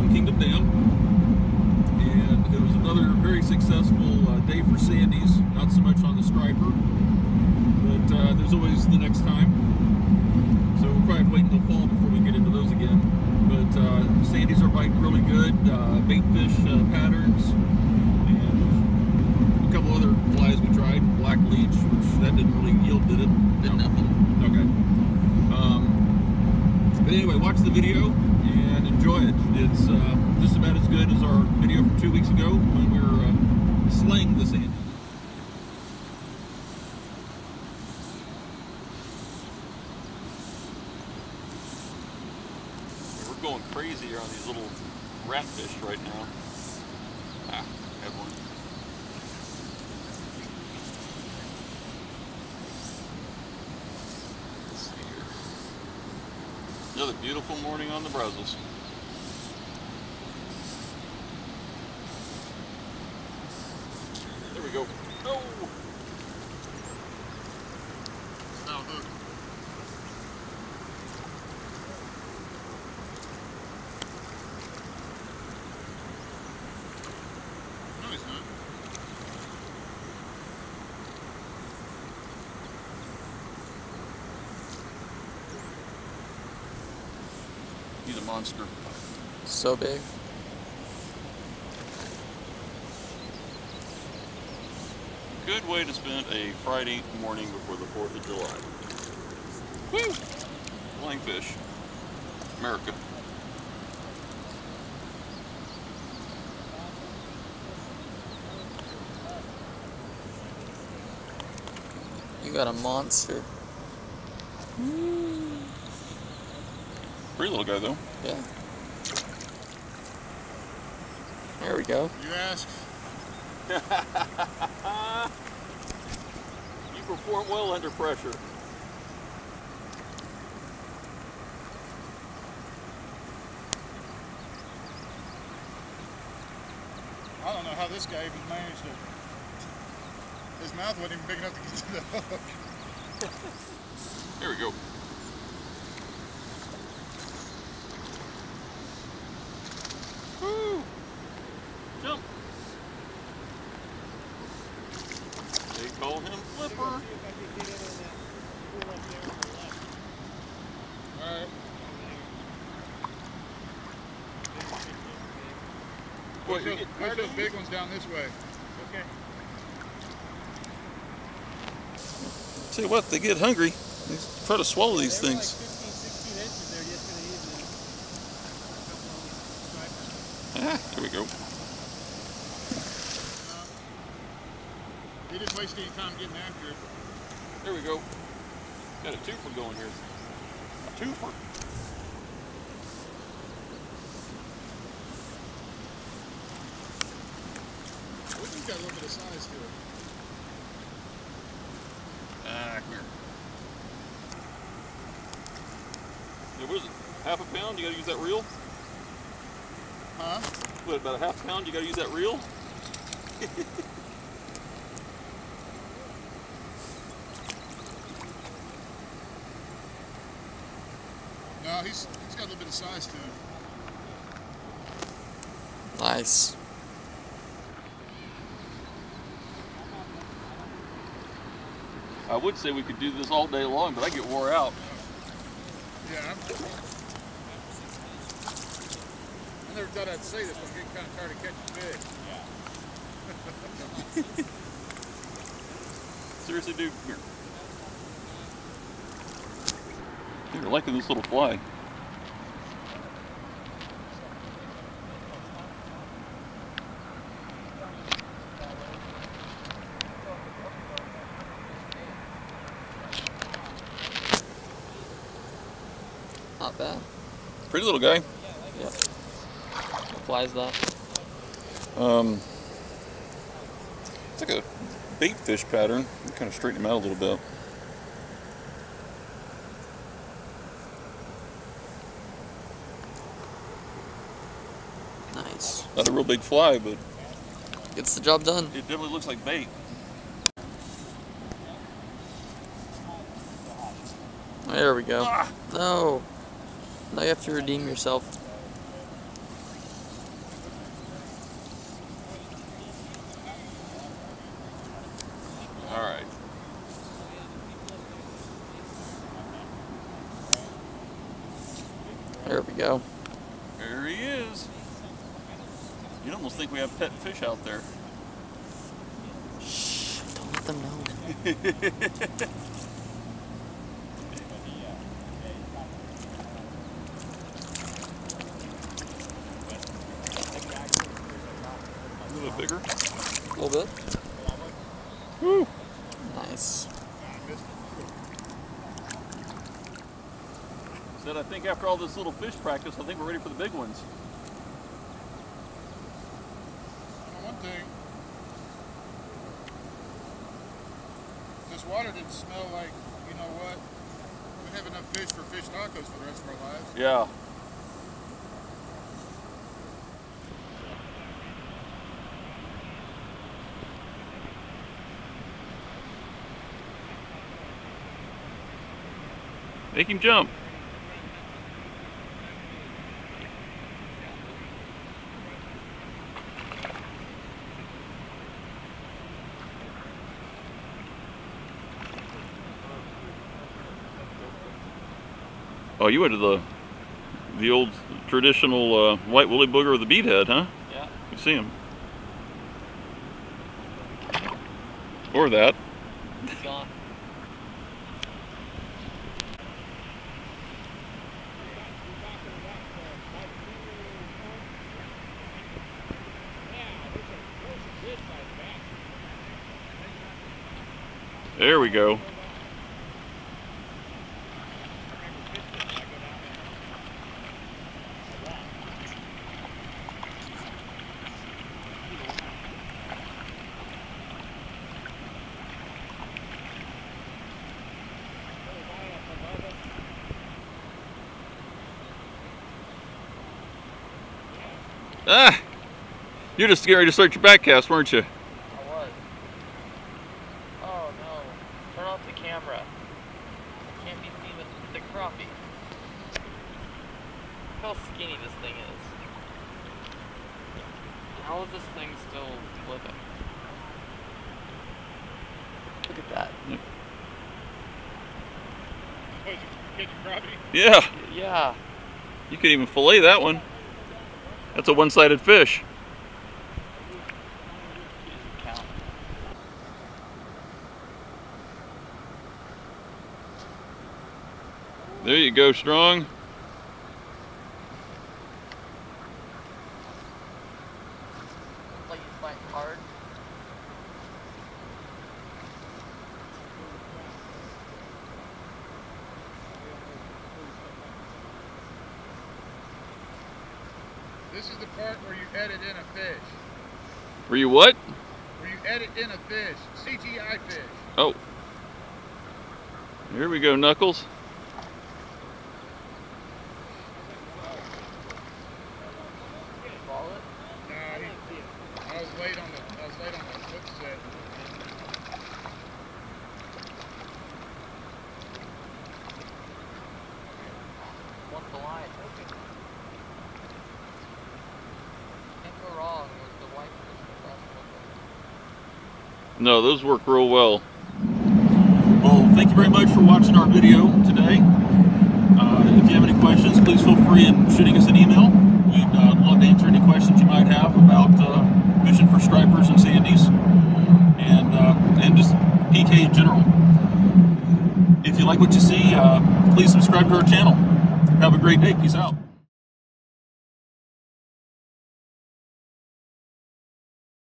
Possum Kingdom Dam. And it was another very successful uh, day for Sandies. Not so much on the striper, but uh, there's always the next time. So we'll probably have to wait until fall before we get into those again. But uh, Sandies are biting really good. Uh, bait fish uh, patterns and a couple other flies we tried. Black leech, which that didn't really yield, did it? Did No. nothing. Okay. Um, but anyway, watch the video enjoy it. It's uh, just about as good as our video from two weeks ago when we were uh, slaying the Sandy. We're going crazy here on these little ratfish right now. Ah, had one. Another beautiful morning on the Brazos. We go. Oh! Now hook. No, he's not. He's a monster. So big. Good way to spend a Friday morning before the 4th of July. Woo! Flying fish. America. You got a monster. Pretty little guy though. Yeah. There we go. You ask. you perform well under pressure. I don't know how this guy even managed it. His mouth wasn't even big enough to get to the hook. Here we go. Call him Flipper. Alright. Boy, Push those, push those big ones down this way. Okay. Tell you what, they get hungry. They try to swallow these things. Ah, there we go. He didn't waste any time getting after it. There we go. Got a twofer going here. A twofer. I think got a little bit of size to it. Ah, come here. Yeah, what is it? Half a pound? You gotta use that reel? Huh? What, about a half pound? You gotta use that reel? he's he's got a little bit of size to him. Nice. I would say we could do this all day long, but I get wore out. Yeah. I'm, never thought I'd say this, but I'm getting kind of tired of catching fish. Yeah. Seriously, dude, here. You're liking this little fly. Not bad. Pretty little guy. Yep. What fly is that? Um, it's like a bait fish pattern. Kind of straighten him out a little bit. Nice. Not a real big fly, but Gets the job done. it definitely looks like bait. There we go. Ah. No. Now you have to redeem yourself. All right. There we go. There he is. You'd almost think we have pet fish out there. Shh, don't let them know. A little bit bigger. A. Woo. Nice. Said I think after all this little fish practice, I think we're ready for the big ones. I one thing. This water didn't smell like, you know what? We have enough fish for fish tacos for the rest of our lives. Yeah. Make him jump. Oh, you went to the the old traditional uh, white woolly booger with the bead head, huh? Yeah. You see him. Or that. There we go. Ah! You're just scared to start your back cast, weren't you? I was. Oh no. Turn off the camera. I can't be seen with the crappie. Look how skinny this thing is. How is this thing still living? Look at that. What, you catch a crappie? Yeah. Yeah. You could even fillet that one. That's a one-sided fish. There you go, strong. This is the part where you edit in a fish. Were you what? Where you edit in a fish. CGI fish. Oh. Here we go, Knuckles. Follow it. Nah, he, I was late on the I was late on the hook set. Want the line. Can't go wrong with the white fish. the best one. No, those work real well. Well, thank you very much for watching our video today. Uh, if you have any questions, please feel free in shooting us an email. We'd uh, love to answer any questions you might have about uh, fishing for stripers and sandies, and uh, and just PK in general. If you like what you see, uh, please subscribe to our channel. Have a great day. Peace out.